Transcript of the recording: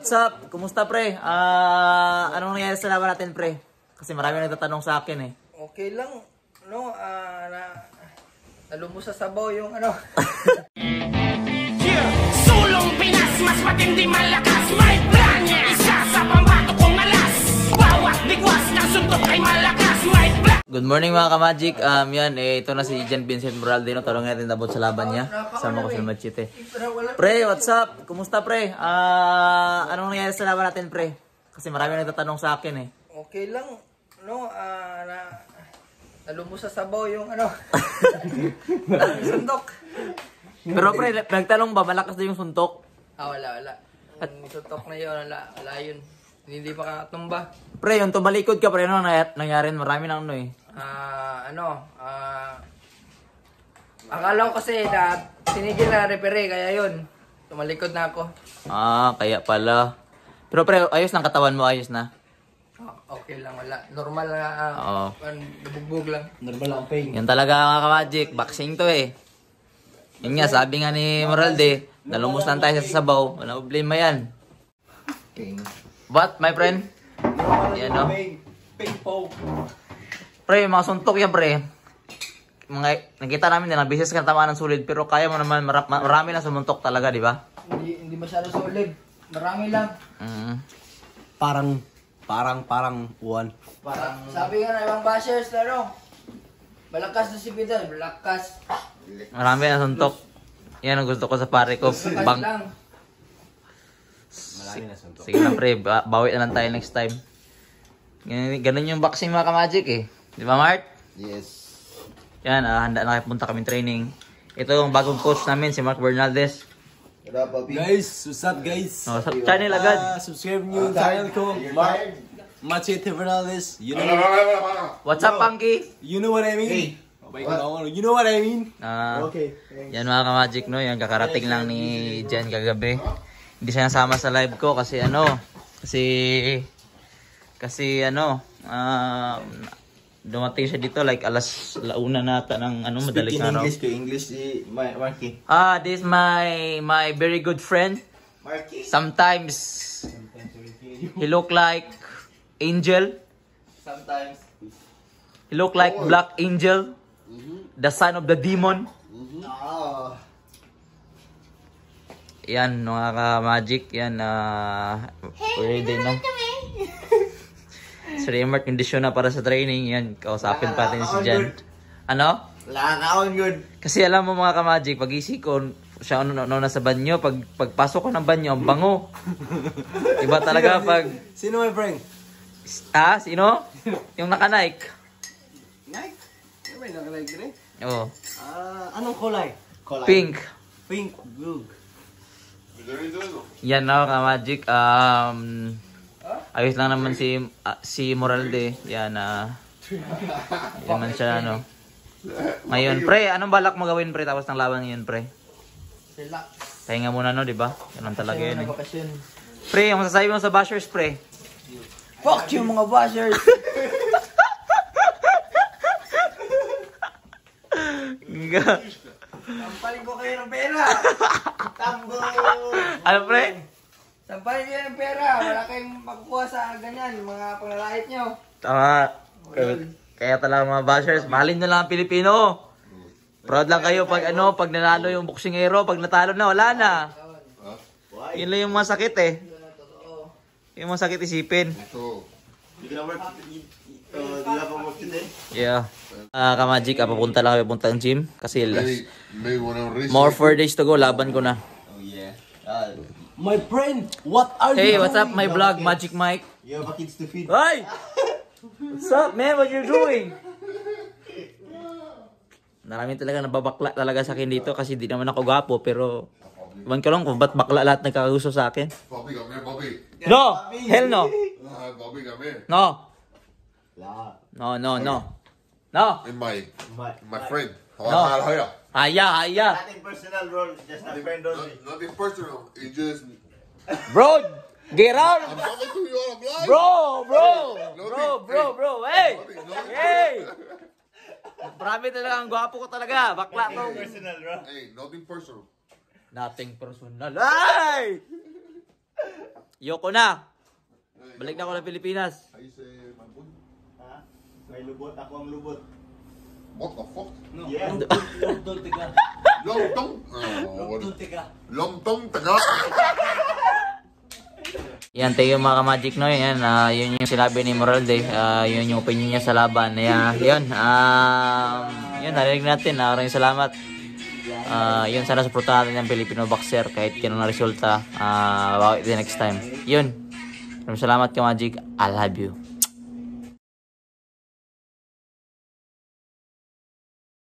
What's up? Kumusta pre? Ah, anong nangyari sa laban natin pre? Kasi marami nagtatanong sa akin eh. Okay lang, no? Ah, na, nalumos sa sabaw yung ano. Sulong Pinas, mas matindi malakas May branya, Good morning mga ka-magic. Um, yan, eh, ito na si Jan Vincent Moraldino. Talong natin dabot sa laban niya. Sama ko si Machite. Pre, what's up? Kumusta pre? Ah, anong nangyari sa laban natin pre? Kasi marami nagtatanong sa akin eh. Okay lang, no? Ah, na, nalumos sa sabaw yung ano. sundok. Pero pre, nagtanong ba, malakas na yung suntok? Ah, wala, wala. Ang suntok na yun, wala, wala yun. Hindi pa kakatumba. Pre, yung tumalikod ka pre, ano nangyari? Marami na ano eh. Ah, ano, ah, akala ko kasi na tinigil na referee, kaya yun. Tumalikod na ako. Ah, kaya pala. Pero pre, ayos ng katawan mo, ayos na. Ah, okay lang, wala. Normal na, ah, Oo. an- nabugbog lang. Yan talaga mga ka-magic. Boxing to eh. Yun nga, sabi nga ni Moralde, nalumos lang tayo sa sabaw. Wala problema yan. But, my friend? Yan no? Pre, mga suntok yan pre. Mga, nakita namin na bisis ka tamaan ng sulit pero kaya mo naman mara- ma- marami na sumuntok talaga, di ba? Hindi, hindi masyado solid. Marami lang. Mm. Parang, parang, parang one. Parang, sabi nga ng ibang bashers, ano, malakas na si Vidal, malakas. Marami na suntok. Yan ang gusto ko sa pare ko. Bang, lang. Malaki na suntok. Sige na pre, ba- bawi na lang tayo next time. Ganun, ganun yung boxing mga ka-magic eh. Di ba Mart? Yes. Yan, ah, handa na kayo punta kaming training. Ito yung bagong coach namin, si Mark Bernaldez. Guys, what's up guys? Oh, sa channel agad. Ah, subscribe nyo yung channel ko. Mark Machete Fernandez. You know, What's up, Punky? you know what I mean? Okay, you know what I mean? Ah, Okay. yan mga ka-magic, no? Yan, kakarating lang ni Jen kagabi. Hindi siya nasama sa live ko kasi ano, kasi, kasi ano, ah, dumating siya dito like alas launa nata ng ano, madaling araw. to English si Marky. Ah, this my my very good friend. Marky? Sometimes he look like angel. Sometimes. He look like black angel. The son of the demon. Ah. Yan, mga ka-magic. Yan, ah... pwede na. Si Raymart, kondisyon na para sa training. Yan, kausapin pa natin si Jan. Ano? Lakaon good. Kasi alam mo mga ka-magic, pag isip ko, siya ano, ano, nasa banyo, pag pagpasok ko ng banyo, ang bango. Iba talaga pag... Sino my friend? Ah, sino? Yung naka-Nike. Nike? Ba yung nakalike rin? Oh, Ah, anong kulay? Kulay. pink. Pink. Blue. Yan na ka-magic. Um, ayos lang naman si ah, si Moralde. Yan na. yan man siya ano. Ngayon, pre, anong balak mo gawin pre tapos ng laban ngayon, pre? Relax. Pahinga muna no, di ba? Ganun talaga yun. Eh. Pre, ang masasabi mo sa bashers, pre? Fuck you mga bashers! Sampalin ko kayo ng pera! Tambo! ano, pre? Sampalin kayo ng pera! Wala kayong makukuha sa ganyan, mga panlalait nyo. Tama. Kaya, kaya talaga mga bashers, mahalin nyo lang ang Pilipino. Proud lang kayo pag ano, pag nanalo yung boksingero, pag natalo na, wala na. Yun lang yung masakit eh. Yung masakit isipin. Hindi na work. Uh, di ka pa work today? Yeah. Ah, ka-magic, ah, papunta lang kami punta ng gym. Kasi last, May, may one more 4 days to go, laban ko na. My friend, what are Hey, you what's up, my vlog, Magic Mike? You have a kids to feed. Hey! What's up, man? What you doing? Marami talaga nababakla talaga sa akin dito kasi di naman ako gwapo pero Iwan ko lang kung ba't bakla lahat nagkakagusto sa akin. Bobby, here, Bobby. No! Hell no! Ah, Bobby, here. No! No, no, no. No! And my, My, my friend. Are you? Haya, haya! Nothing personal, bro. Just a friend Not, nothing personal. It just, Bro! Get out! I'm talking to you on a blind. Bro! Bro! Bro, bro, bro! Hey! Hey! Marami talaga ang gwapo ko talaga. Bakla tong... Personal, bro. Hey, nothing personal. Nothing personal. Ay! Yoko na. Balik na ako ng Pilipinas. You say my boy? Ha? May lubot, ako ang lubot. What the fuck? Yeah. Long tong? Oh, what? Long tong taga? Yan, thank you mga ka-magic no. Yan, ah, yun yung sinabi ni Moralde. Ah, yun yung opinion niya sa laban. Yan, yun. Um, yun, narinig natin. Ah, maraming salamat. Ah, yun, sana supportahan natin yung Filipino boxer kahit ganun na resulta. Ah, uh, the next time. Yun. Maraming salamat ka-magic. I love you.